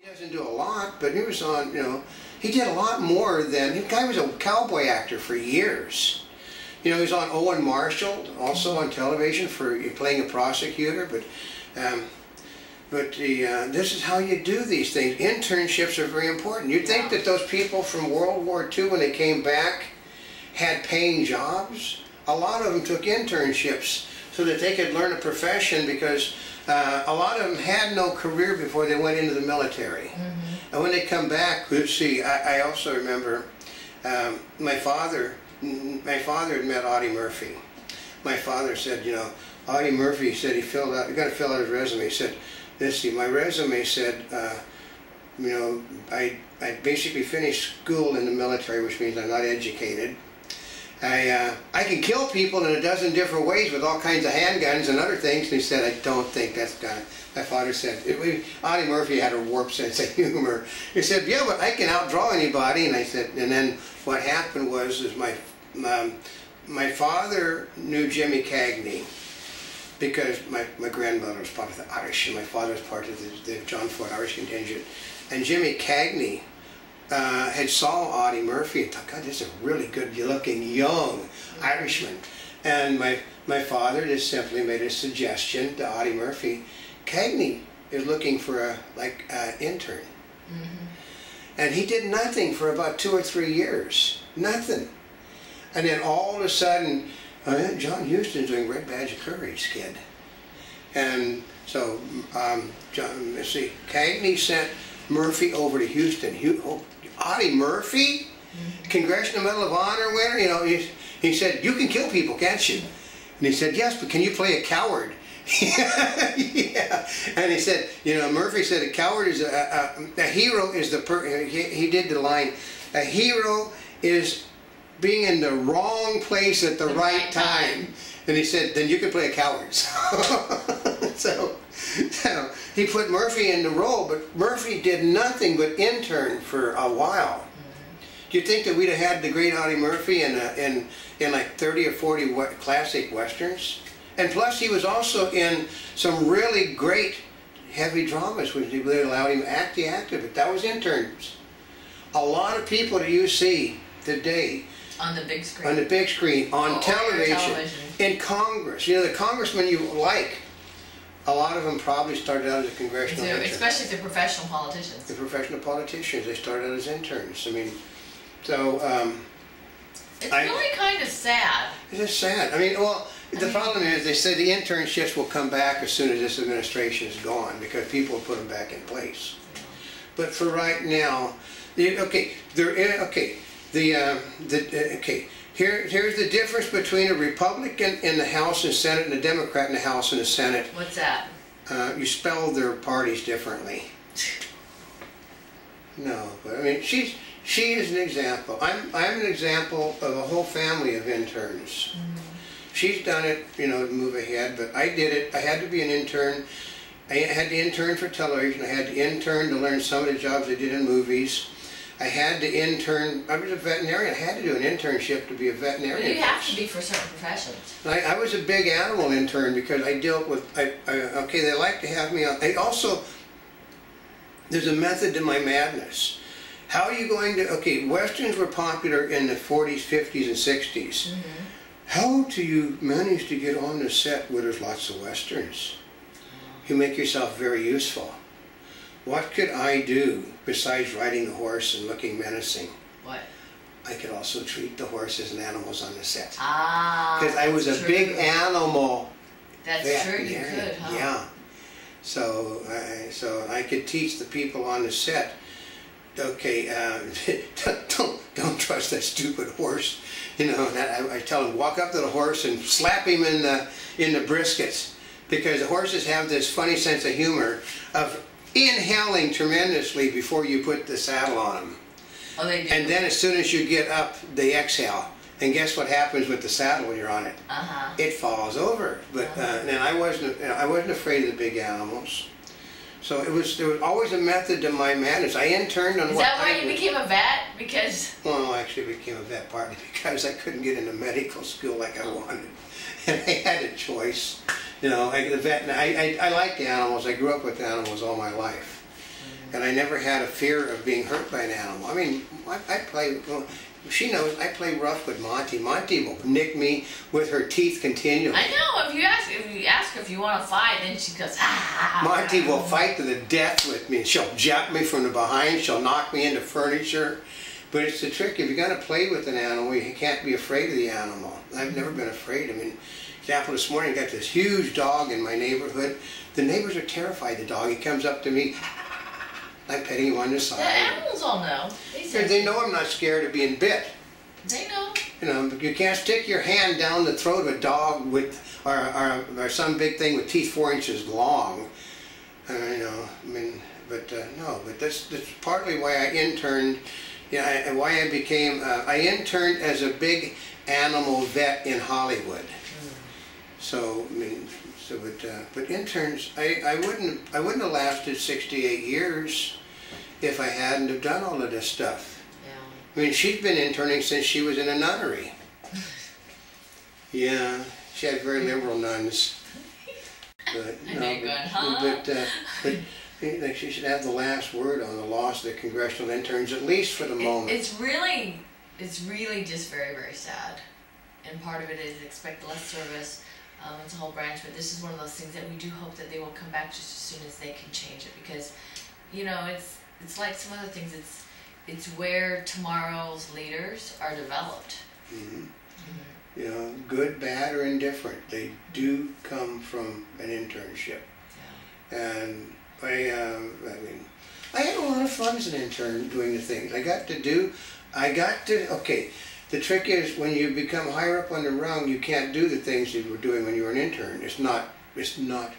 He doesn't do a lot, but he was on, you know, he did a lot more than, the guy was a cowboy actor for years. You know, he was on Owen Marshall, also on television for playing a prosecutor, but um, but the, uh, this is how you do these things. Internships are very important. You'd think that those people from World War II, when they came back, had paying jobs. A lot of them took internships so that they could learn a profession because uh, a lot of them had no career before they went into the military. Mm -hmm. And when they come back, let's see, I, I also remember um, my father, my father had met Audie Murphy. My father said, you know, Audie Murphy said he filled out, he got to fill out his resume. He said, let's see, my resume said, uh, you know, I, I basically finished school in the military, which means I'm not educated. I, uh, I can kill people in a dozen different ways with all kinds of handguns and other things. And he said, I don't think that's gonna. My father said, it, we, Audie Murphy had a warped sense of humor. He said, yeah, but I can outdraw anybody. And I said, and then what happened was, is my, um, my father knew Jimmy Cagney because my, my grandmother was part of the Irish and my father was part of the, the John Ford Irish contingent. And Jimmy Cagney uh, had saw Audie Murphy and thought, God, this is a really good looking young Irishman. And my, my father just simply made a suggestion to Audie Murphy, Cagney is looking for a like uh, intern. Mm -hmm. And he did nothing for about two or three years. Nothing. And then all of a sudden, uh, John Huston's doing Red Badge of Courage, kid. And so, um, John, let's see, Cagney sent Murphy over to Houston. Oh, Audie Murphy, Congressional Medal of Honor winner, you know, he, he said, you can kill people, can't you? And he said, yes, but can you play a coward? yeah. And he said, you know, Murphy said a coward is a, a, a hero is the, per, he, he did the line, a hero is being in the wrong place at the, the right, right time. time. And he said, then you can play a coward. so, so he put Murphy in the role, but Murphy did nothing but intern for a while. Do you think that we'd have had the great Audie Murphy in, uh, in, in like 30 or 40 classic westerns? And plus he was also in some really great heavy dramas which really allowed him to act the actor, but that was interns. A lot of people that you see today on the big screen, on the big screen, on oh, television, television, in Congress, you know, the congressman you like, a lot of them probably started out as a congressional so, Especially if they're professional politicians. The professional politicians, they started out as interns. I mean, so... Um, it's I, really kind of sad. It's just sad. I mean, well, the I problem is they say the internships will come back as soon as this administration is gone because people will put them back in place. But for right now, okay, there is, okay, the, uh, the, uh, okay, here, here's the difference between a Republican in the House and Senate and a Democrat in the House and the Senate. What's that? Uh, you spell their parties differently. No, but I mean, she's she is an example. I'm I'm an example of a whole family of interns. Mm -hmm. She's done it, you know, to move ahead, but I did it. I had to be an intern. I had to intern for television. I had to intern to learn some of the jobs I did in movies. I had to intern. I was a veterinarian. I had to do an internship to be a veterinarian. Well, you have to be for certain professions. I, I, was a big animal intern because I dealt with. I, I, okay, they like to have me on. I also there's a method to my madness. How are you going to? Okay, westerns were popular in the 40s, 50s, and 60s. Mm -hmm. How do you manage to get on the set where there's lots of westerns? You make yourself very useful. What could I do besides riding the horse and looking menacing? What? I could also treat the horses and animals on the set. Ah. Because I was a true. big animal. That's true. You could, huh? Yeah. So, I, so I could teach the people on the set. Okay, uh, don't don't trust that stupid horse. You know, I, I tell them walk up to the horse and slap him in the in the briskets because the horses have this funny sense of humor of inhaling tremendously before you put the saddle on them. Oh, they do. And then as soon as you get up, they exhale. And guess what happens with the saddle when you're on it? Uh-huh. It falls over. But uh, uh-huh. uh, and I wasn't I wasn't afraid of the big animals. So it was there was always a method to my madness. I interned on Is what that why I you became a vet? Because well, I actually became a vet partly because I couldn't get into medical school like I wanted, and I had a choice. You know, I, the vet. I, I I like animals. I grew up with animals all my life, and I never had a fear of being hurt by an animal. I mean, I, I play. Well, she knows I play rough with Monty. Monty will nick me with her teeth continually. I know. If you ask, if you ask her if you want to fight, then she goes ah. Monty will fight to the death with me. She'll jump me from the behind. She'll knock me into furniture. But it's the trick. If you're going to play with an animal, you can't be afraid of the animal. I've never been afraid. I mean, example, this morning I got this huge dog in my neighborhood. The neighbors are terrified. The dog. He comes up to me. I'm petting him on the The side. animals all know. They They, know I'm not scared of being bit. they know. You know, but you can't stick your hand down the throat of a dog with, or, or, or some big thing with teeth four inches long. Uh, you know, I mean, but uh, no, but that's, that's partly why I interned, yeah, I, and why I became, uh, I interned as a big animal vet in Hollywood. So, I mean, so, but, uh, but interns, I, I wouldn't, I wouldn't have lasted 68 years if I hadn't have done all of this stuff. Yeah. I mean, she's been interning since she was in a nunnery. Yeah, she had very liberal nuns. But, you're but, going, huh? but, uh, but think she should have the last word on the loss of the congressional interns, at least for the It- moment. it's really, it's really just very, very sad. And part of it is expect less service. Um, it's a whole branch, but this is one of those things that we do hope that they will come back just as soon as they can change it because, you know, it's it's like some other things. It's it's where tomorrow's leaders are developed. Mhm. You know, good, bad, or indifferent, they do come from an internship. And I, uh, I mean, I had a lot of fun as an intern doing the things I got to do. I got to, okay, the trick is when you become higher up on the rung, you can't do the things you were doing when you were an intern. It's not, it's not,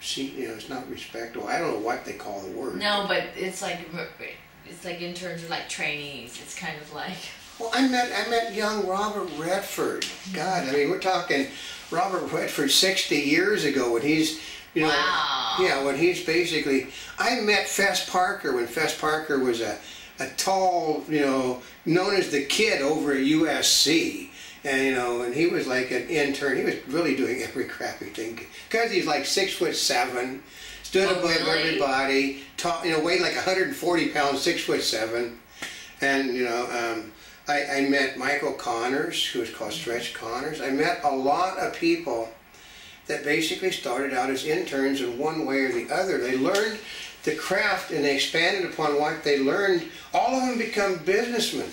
see, you know, it's not respectable. I don't know what they call the word. No, but it's like it's like interns are like trainees. It's kind of like Well, I met I met young Robert Redford. God, I mean, we're talking Robert Redford 60 years ago when he's, you know, Wow. yeah, when he's basically. I met Fess Parker when Fess Parker was a, a tall, you know, known as the kid over at USC. And you know, and he was like an intern. He was really doing every crappy thing because he's like six foot seven, stood Oh, above really? everybody, tall, you know, weighed like 140 pounds, six foot seven, and you know, um, I, I met Michael Connors, who was called Stretch Connors. I met a lot of people that basically started out as interns in one way or the other. They learned the craft and they expanded upon what they learned. All of them become businessmen.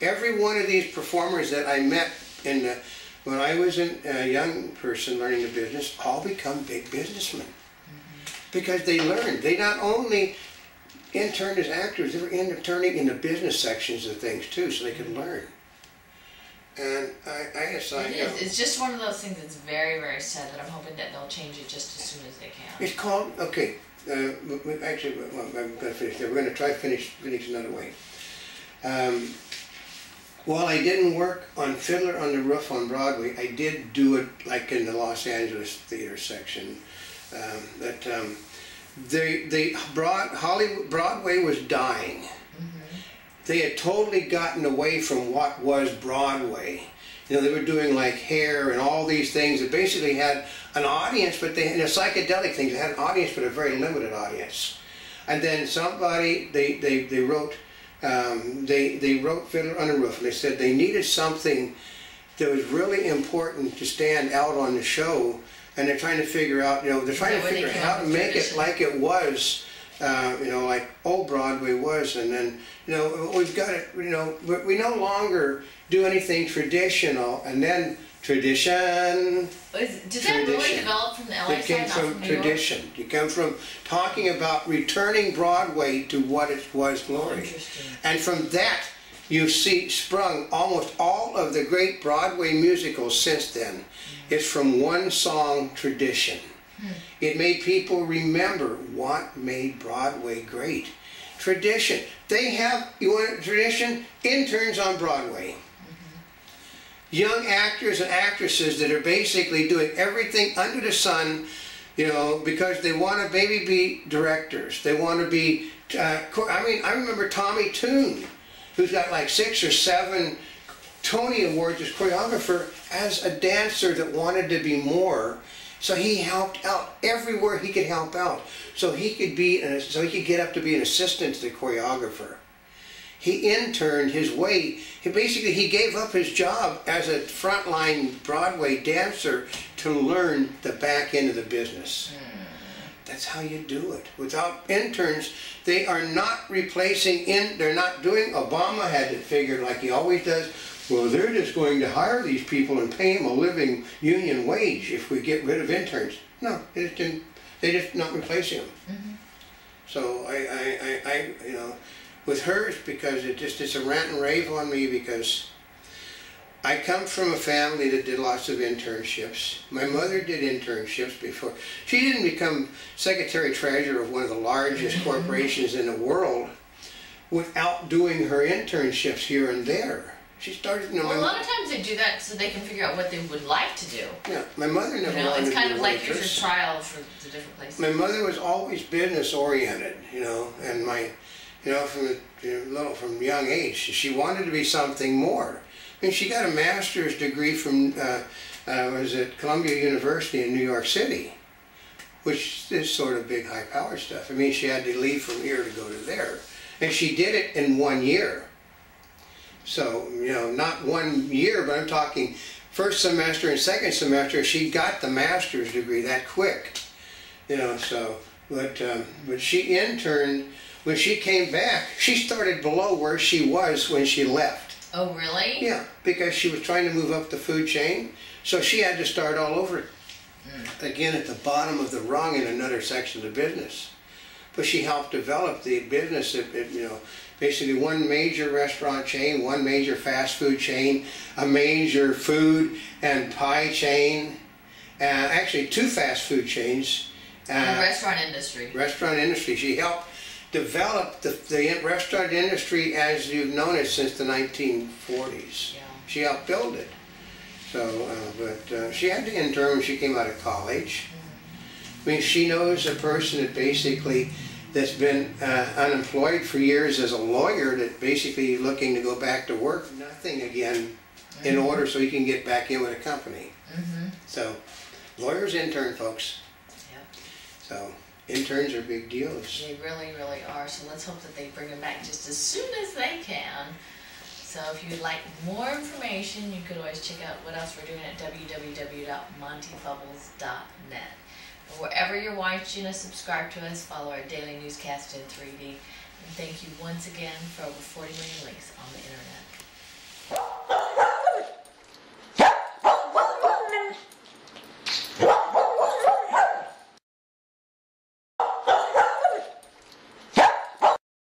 Every one of these performers that I met in the, when I was a young person learning the business, all become big businessmen. Mm-hmm. Because they learned. They not only interned as actors, they were interning in the business sections of things too, so they could mm-hmm. learn. And I, I guess I, it you know, is. It's just one of those things that's very, very sad. That I'm hoping that they'll change it just as soon as they can. It's called, okay, uh, we- actually, well, I'm gonna finish there, we're try to finish, finish another way. Um, while I didn't work on Fiddler on the Roof on Broadway, I did do it like in the Los Angeles theater section. Um, that, um, they, they, Broad, Hollywood, Broadway was dying. They had totally gotten away from what was Broadway. You know, they were doing like hair and all these things that basically had an audience, but they, you know, psychedelic things, they had an audience, but a very limited audience. And then somebody, they, they, they wrote, um, they, they wrote Fiddler on the Roof, and they said they needed something that was really important to stand out on the show, and they're trying to figure out, you know, they're trying that to figure out how to make it like it was, uh, you know, like old Broadway was, and then, you know, we've got it, you know, we, we no longer do anything traditional, and then tradition, Is, did that really develop from the LA it came from from New York? tradition. You come from talking about returning Broadway to what it was glory. Interesting. And from that, you see sprung almost all of the great Broadway musicals since then. It's from one song tradition. It made people remember what made Broadway great. Tradition. They have, you want tradition? Interns on Broadway. Young actors and actresses that are basically doing everything under the sun, you know, because they want to maybe be directors. They want to be, uh, I mean, I remember Tommy Tune, who's got like six or seven Tony Awards as choreographer, as a dancer that wanted to be more. So he helped out everywhere he could help out. So he could be, an, so he could get up to be an assistant to the choreographer. He interned his way. He basically he gave up his job as a frontline Broadway dancer to learn the back end of the business. Hmm. That's how you do it. Without interns, they are not replacing in. They're not doing. Obama had it figured like he always does. Well, they're just going to hire these people and pay them a living union wage if we get rid of interns. No, they just didn't. They just not replacing them. Mm-hmm. So I, I, I, I, you know, with hers because it just it's a rant and rave on me because I come from a family that did lots of internships. My mother did internships before. She didn't become secretary treasurer of one of the largest corporations in the world without doing her internships here and there. She started, you know, Well, a lot of times they do that so they can figure out what they would like to do. yeah, my mother You never know, wanted it's kind to of like waitress. a trial for the different places. My mother was always business oriented, you know, and my, you know, from a you know, little from young age, she wanted to be something more. And she got a master's degree from uh, uh, was at Columbia University in New York City, which is sort of big high power stuff. I mean, she had to leave from here to go to there, and she did it in one year. So you know, not one year, but I'm talking first semester and second semester. She got the master's degree that quick you know so but um, but she interned when she came back she started below where she was when she left oh, really? yeah because she was trying to move up the food chain so she had to start all over again at the bottom of the rung in another section of the business but she helped develop the business at, you know basically one major restaurant chain one major fast food chain a major food and pie chain uh, actually two fast food chains In the uh, restaurant industry. restaurant industry. She helped develop the, the restaurant industry as you've known it since the 1940s. Yeah. She helped build it. So, uh, but uh, she had to intern when she came out of college. I mean, she knows a person that basically that's been uh, unemployed for years as a lawyer that basically looking to go back to work, nothing again, in order so he can get back in with a company. Mm-hmm. So, lawyers intern, folks. Yep. So, interns are big deals. They really, really are. So let's hope that they bring them back just as soon as they can. So if you'd like more information, you could always check out what else we're doing at www.montebubbles.net. Wherever you're watching us, subscribe to us, follow our daily newscast in 3D. And thank you once again for over 40 million links on the internet.